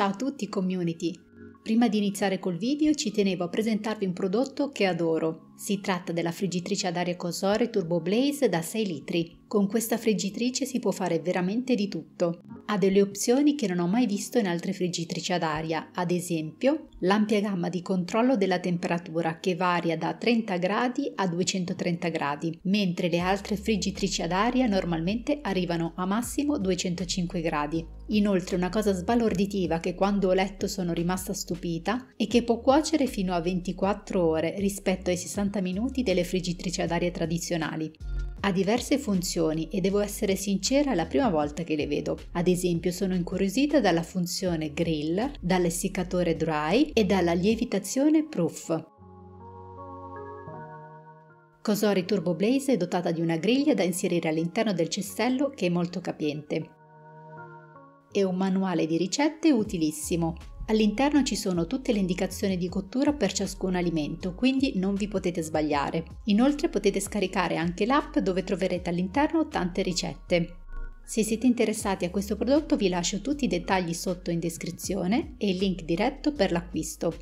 Ciao a tutti community! Prima di iniziare col video ci tenevo a presentarvi un prodotto che adoro. Si tratta della friggitrice ad aria Cosore Turbo Blaze da 6 litri. Con questa friggitrice si può fare veramente di tutto. Ha delle opzioni che non ho mai visto in altre friggitrici ad aria, ad esempio l'ampia gamma di controllo della temperatura che varia da 30 gradi a 230 gradi, mentre le altre friggitrici ad aria normalmente arrivano a massimo 205 gradi. Inoltre una cosa sbalorditiva che quando ho letto sono rimasta stupita è che può cuocere fino a 24 ore rispetto ai 60 minuti delle friggitrici ad aria tradizionali. Ha diverse funzioni e devo essere sincera, è la prima volta che le vedo. Ad esempio sono incuriosita dalla funzione grill, dall'essiccatore dry e dalla lievitazione proof. Cosori Turbo Blaze è dotata di una griglia da inserire all'interno del cestello che è molto capiente. E un manuale di ricette utilissimo. All'interno ci sono tutte le indicazioni di cottura per ciascun alimento, quindi non vi potete sbagliare. Inoltre potete scaricare anche l'app dove troverete all'interno tante ricette. Se siete interessati a questo prodotto vi lascio tutti i dettagli sotto in descrizione e il link diretto per l'acquisto.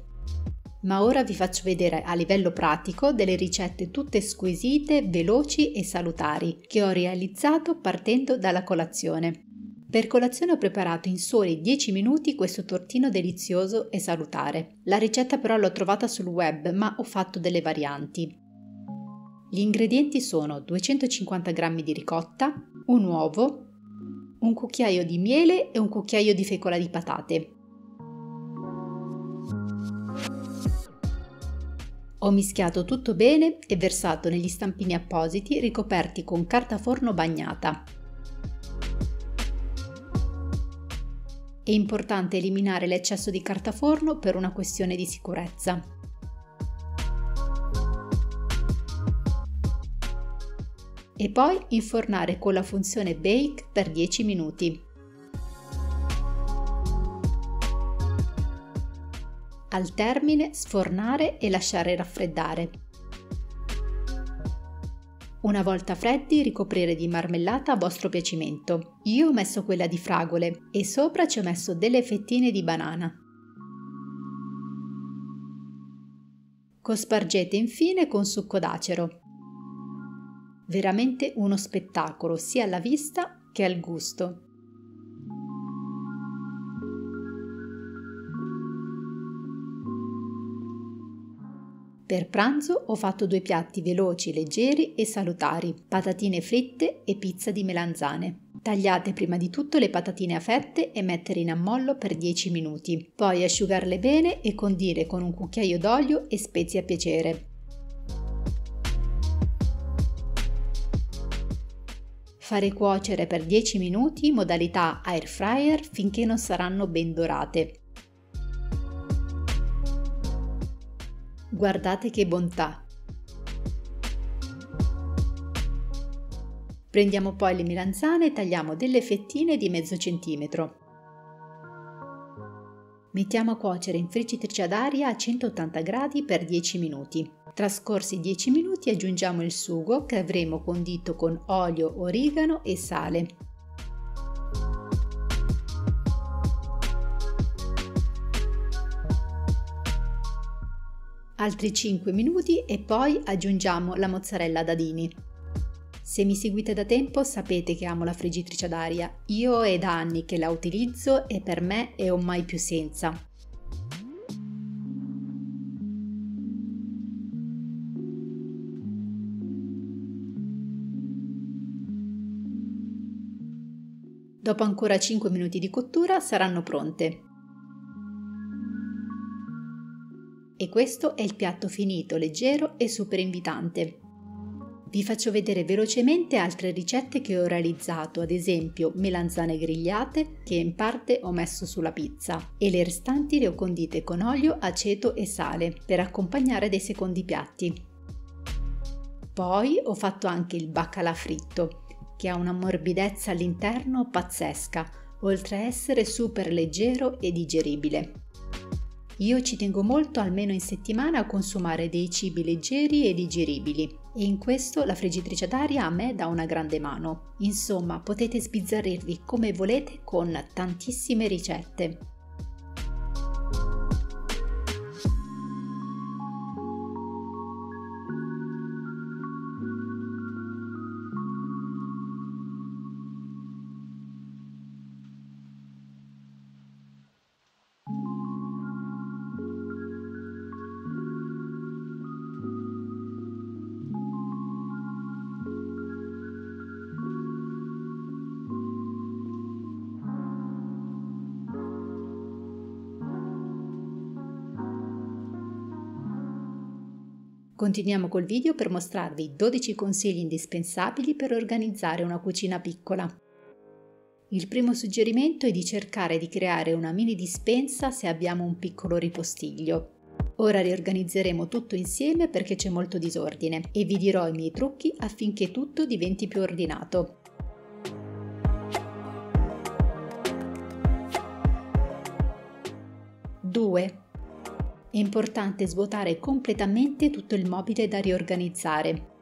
Ma ora vi faccio vedere a livello pratico delle ricette tutte squisite, veloci e salutari che ho realizzato partendo dalla colazione. Per colazione ho preparato in soli 10 minuti questo tortino delizioso e salutare. La ricetta però l'ho trovata sul web, ma ho fatto delle varianti. Gli ingredienti sono 250 g di ricotta, un uovo, un cucchiaio di miele e un cucchiaio di fecola di patate. Ho mischiato tutto bene e versato negli stampini appositi ricoperti con carta forno bagnata. È importante eliminare l'eccesso di carta forno per una questione di sicurezza. E poi infornare con la funzione Bake per 10 minuti. Al termine sfornare e lasciare raffreddare. Una volta freddi ricoprire di marmellata a vostro piacimento. Io ho messo quella di fragole e sopra ci ho messo delle fettine di banana. Cospargete infine con succo d'acero. Veramente uno spettacolo sia alla vista che al gusto. Per pranzo ho fatto due piatti veloci, leggeri e salutari, patatine fritte e pizza di melanzane. Tagliate prima di tutto le patatine a fette e mettere in ammollo per 10 minuti, poi asciugarle bene e condire con un cucchiaio d'olio e spezie a piacere. Fare cuocere per 10 minuti in modalità air fryer finché non saranno ben dorate. Guardate che bontà! Prendiamo poi le melanzane e tagliamo delle fettine di mezzo centimetro. Mettiamo a cuocere in friggitrice ad aria a 180 gradi per 10 minuti. Trascorsi 10 minuti aggiungiamo il sugo che avremo condito con olio, origano e sale. Altri 5 minuti e poi aggiungiamo la mozzarella dadini. Se mi seguite da tempo sapete che amo la friggitrice ad aria, io è da anni che la utilizzo e per me è un mai più senza. Dopo ancora 5 minuti di cottura saranno pronte. E questo è il piatto finito, leggero e super invitante. Vi faccio vedere velocemente altre ricette che ho realizzato, ad esempio melanzane grigliate che in parte ho messo sulla pizza e le restanti le ho condite con olio, aceto e sale per accompagnare dei secondi piatti. Poi ho fatto anche il baccalà fritto che ha una morbidezza all'interno pazzesca, oltre a essere super leggero e digeribile. Io ci tengo molto almeno in settimana a consumare dei cibi leggeri e digeribili e in questo la friggitrice d'aria a me dà una grande mano. Insomma, potete sbizzarrirvi come volete con tantissime ricette. Continuiamo col video per mostrarvi 12 consigli indispensabili per organizzare una cucina piccola. Il primo suggerimento è di cercare di creare una mini dispensa se abbiamo un piccolo ripostiglio. Ora riorganizzeremo tutto insieme perché c'è molto disordine e vi dirò i miei trucchi affinché tutto diventi più ordinato. 2. È importante svuotare completamente tutto il mobile da riorganizzare. -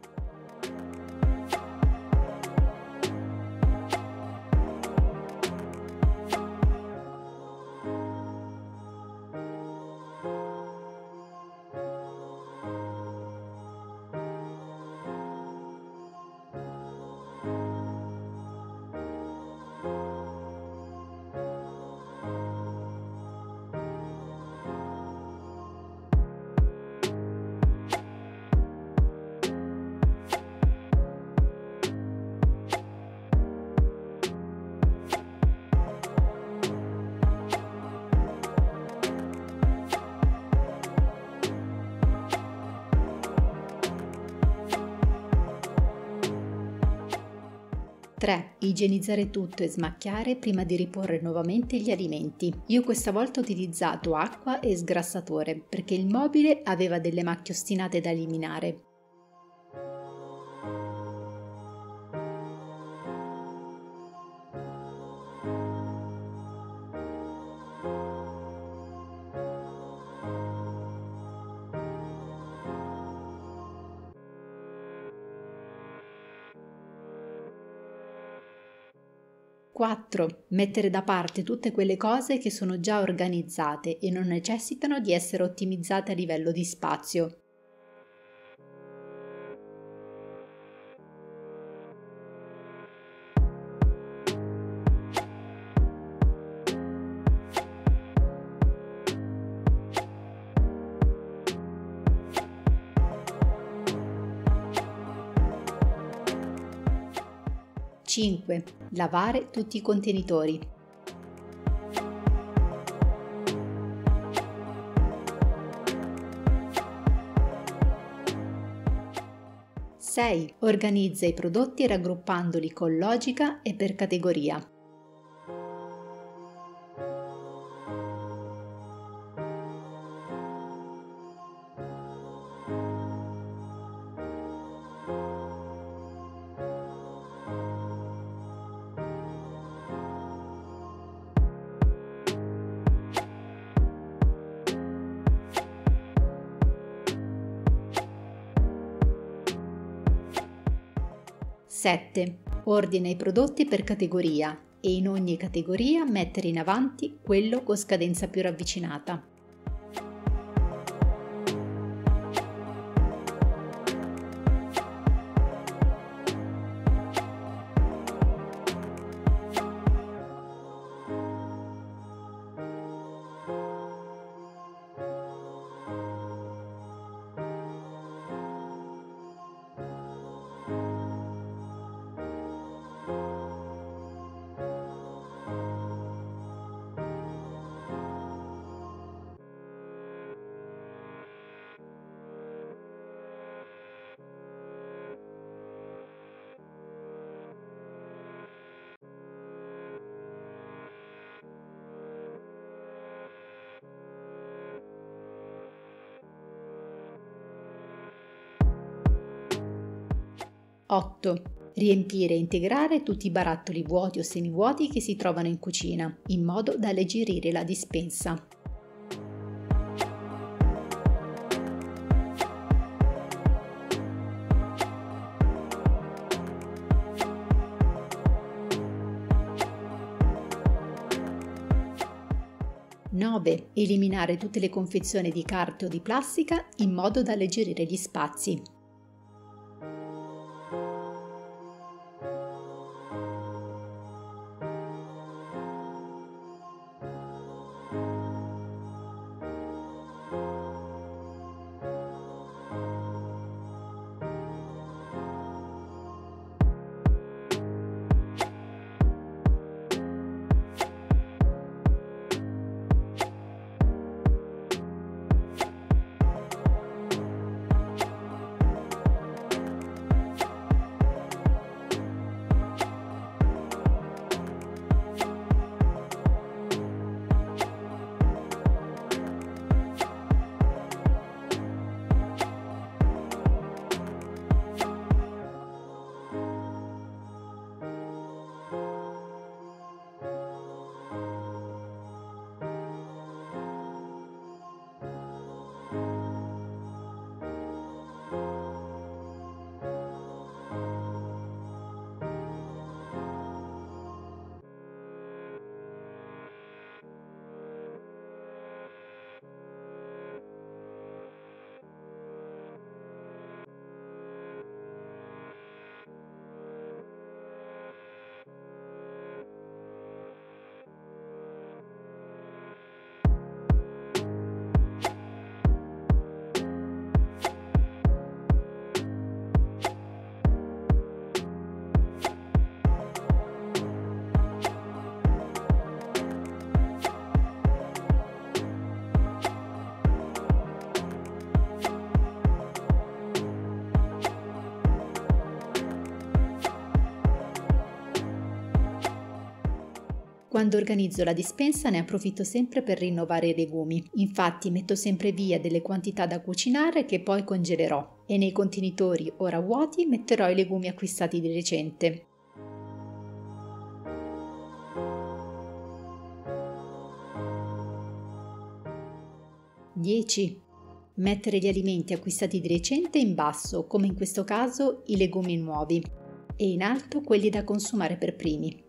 3. Igienizzare tutto e smacchiare prima di riporre nuovamente gli alimenti. Io questa volta ho utilizzato acqua e sgrassatore perché il mobile aveva delle macchie ostinate da eliminare. 4. Mettere da parte tutte quelle cose che sono già organizzate e non necessitano di essere ottimizzate a livello di spazio. 5. Lavare tutti i contenitori. Sei. Organizza i prodotti raggruppandoli con logica e per categoria. 7. Ordina i prodotti per categoria e in ogni categoria mettere in avanti quello con scadenza più ravvicinata. Otto. Riempire e integrare tutti i barattoli vuoti o semivuoti che si trovano in cucina, in modo da alleggerire la dispensa. 9. Eliminare tutte le confezioni di carta o di plastica in modo da alleggerire gli spazi. Quando organizzo la dispensa ne approfitto sempre per rinnovare i legumi. Infatti metto sempre via delle quantità da cucinare che poi congelerò e nei contenitori ora vuoti metterò i legumi acquistati di recente. Dieci. Mettere gli alimenti acquistati di recente in basso, come in questo caso i legumi nuovi, e in alto quelli da consumare per primi.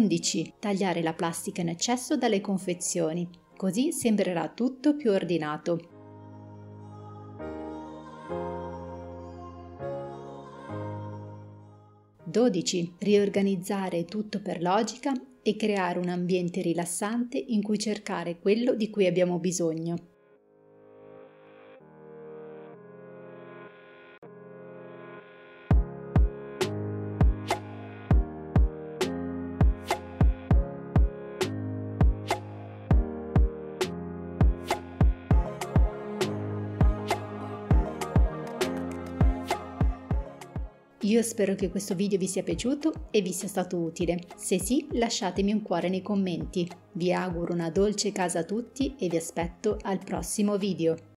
11. Tagliare la plastica in eccesso dalle confezioni, così sembrerà tutto più ordinato. Dodici. Riorganizzare tutto per logica e creare un ambiente rilassante in cui cercare quello di cui abbiamo bisogno. Io spero che questo video vi sia piaciuto e vi sia stato utile. Se sì, lasciatemi un cuore nei commenti. Vi auguro una dolce casa a tutti e vi aspetto al prossimo video.